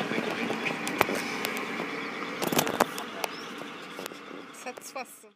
Gracias. Satisfação.